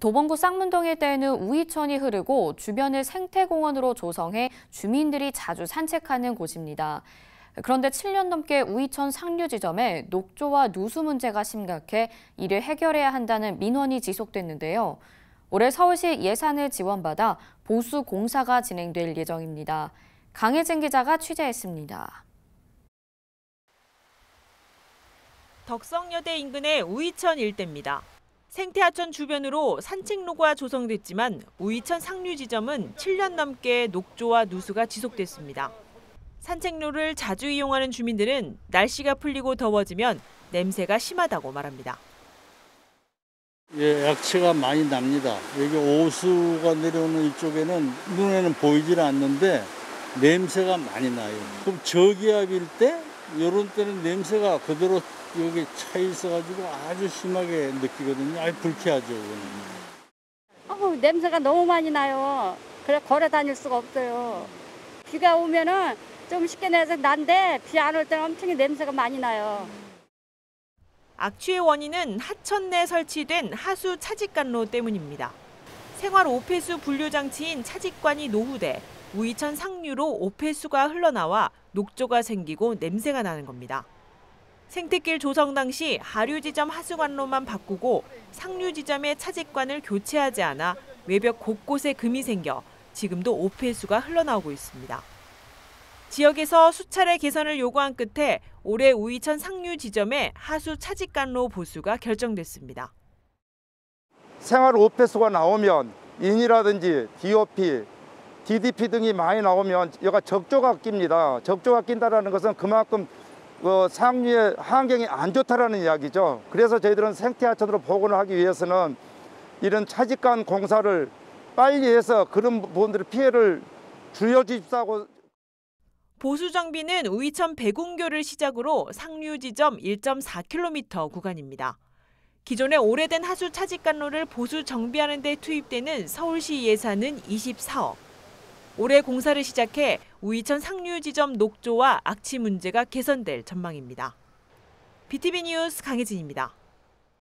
도봉구 쌍문동 일대에는 우이천이 흐르고 주변을 생태공원으로 조성해 주민들이 자주 산책하는 곳입니다. 그런데 7년 넘게 우이천 상류 지점에 녹조와 누수 문제가 심각해 이를 해결해야 한다는 민원이 지속됐는데요. 올해 서울시 예산을 지원받아 보수 공사가 진행될 예정입니다. 강혜진 기자가 취재했습니다. 덕성여대 인근의 우이천 일대입니다. 생태하천 주변으로 산책로가 조성됐지만 우이천 상류 지점은 7년 넘게 녹조와 누수가 지속됐습니다. 산책로를 자주 이용하는 주민들은 날씨가 풀리고 더워지면 냄새가 심하다고 말합니다. 예, 약체가 많이 납니다. 여기 오수가 내려오는 이쪽에는 눈에는 보이질 않는데 냄새가 많이 나요. 그럼 저기압일 때 이런 때는 냄새가 그대로 여기 차 있어가지고 아주 심하게 느끼거든요. 아주 불쾌하죠. 그거는. 어우, 냄새가 너무 많이 나요. 그래 걸어 다닐 수가 없어요. 비가 오면은 좀 쉽게 내서 난데 비 안 올 때는 엄청 냄새가 많이 나요. 악취의 원인은 하천 내 설치된 하수 차직관로 때문입니다. 생활 오폐수 분류 장치인 차직관이 노후돼 우이천 상류로 오폐수가 흘러나와 녹조가 생기고 냄새가 나는 겁니다. 생태길 조성 당시 하류 지점 하수관로만 바꾸고 상류 지점의 차직관을 교체하지 않아 외벽 곳곳에 금이 생겨 지금도 오폐수가 흘러나오고 있습니다. 지역에서 수차례 개선을 요구한 끝에 올해 우이천 상류 지점의 하수 차직관로 보수가 결정됐습니다. 생활 오폐수가 나오면 인이라든지 DOP, DDP 등이 많이 나오면 여가 적조가 낍니다. 적조가 낀다는 것은 그만큼 그 상류의 환경이 안 좋다라는 이야기죠. 그래서 저희들은 생태하천으로 복원을 하기 위해서는 이런 차직관 공사를 빨리 해서 그런 부분들의 피해를 줄여주십사고 보수 정비는 우이천 배궁교를 시작으로 상류 지점 1.4km 구간입니다. 기존의 오래된 하수 차직관로를 보수 정비하는 데 투입되는 서울시 예산은 24억. 올해 공사를 시작해 우이천 상류 지점 녹조와 악취 문제가 개선될 전망입니다. BTV 뉴스 강혜진입니다.